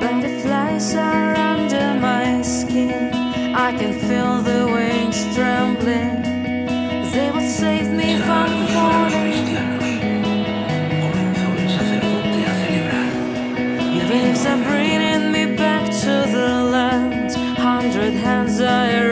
Butterflies are under my skin. I can feel the wings trembling. They will save me from falling. Waves are bringing me back to the land. Hundred hands are